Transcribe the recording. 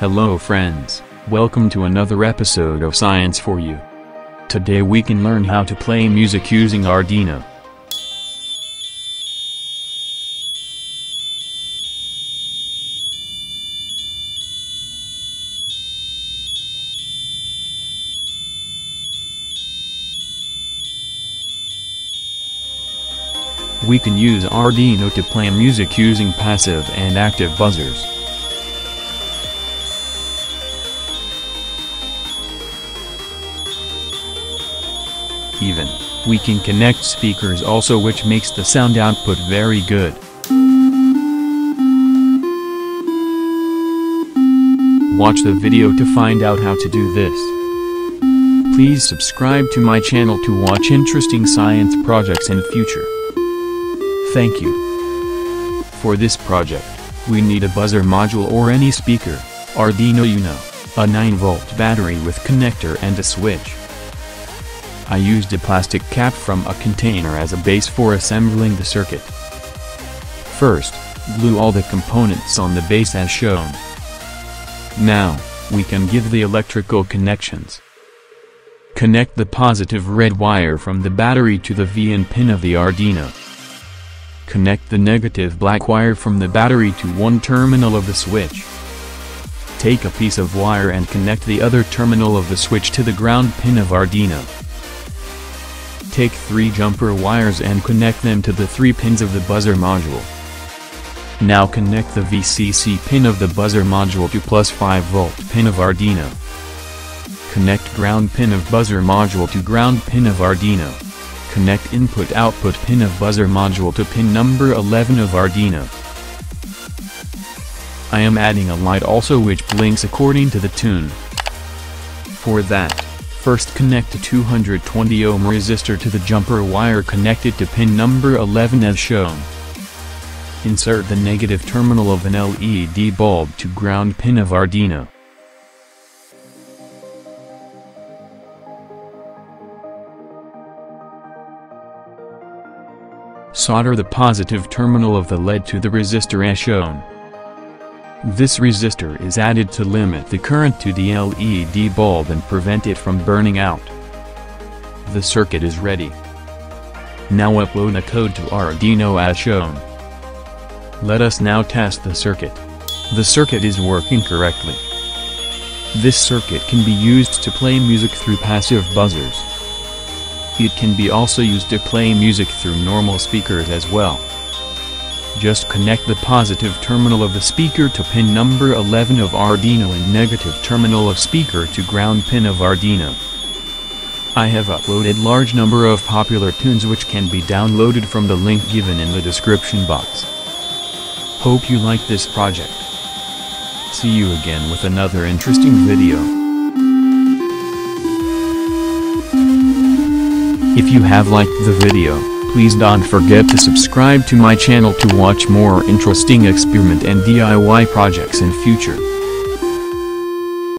Hello friends, welcome to another episode of Science for You. Today we can learn how to play music using Arduino. We can use Arduino to play music using passive and active buzzers. Even, we can connect speakers also which makes the sound output very good. Watch the video to find out how to do this. Please subscribe to my channel to watch interesting science projects in future. Thank you. For this project, we need a buzzer module or any speaker, Arduino Uno, a 9-volt battery with connector and a switch. I used a plastic cap from a container as a base for assembling the circuit. First, glue all the components on the base as shown. Now, we can give the electrical connections. Connect the positive red wire from the battery to the VIN pin of the Arduino. Connect the negative black wire from the battery to one terminal of the switch. Take a piece of wire and connect the other terminal of the switch to the ground pin of Arduino. Take three jumper wires and connect them to the three pins of the buzzer module. Now connect the VCC pin of the buzzer module to plus 5 volt pin of Arduino. Connect ground pin of buzzer module to ground pin of Arduino. Connect input-output pin of buzzer module to pin number 11 of Arduino. I am adding a light also which blinks according to the tune. For that, First connect a 220 ohm resistor to the jumper wire connected to pin number 11 as shown. Insert the negative terminal of an LED bulb to ground pin of Arduino. Solder the positive terminal of the LED to the resistor as shown. This resistor is added to limit the current to the LED bulb and prevent it from burning out. The circuit is ready. Now upload a code to Arduino as shown. Let us now test the circuit. The circuit is working correctly. This circuit can be used to play music through passive buzzers. It can be also used to play music through normal speakers as well. Just connect the positive terminal of the speaker to pin number 11 of Arduino and negative terminal of speaker to ground pin of Arduino. I have uploaded large number of popular tunes which can be downloaded from the link given in the description box. Hope you like this project. See you again with another interesting video. If you have liked the video, please don't forget to subscribe to my channel to watch more interesting experiment and DIY projects in future.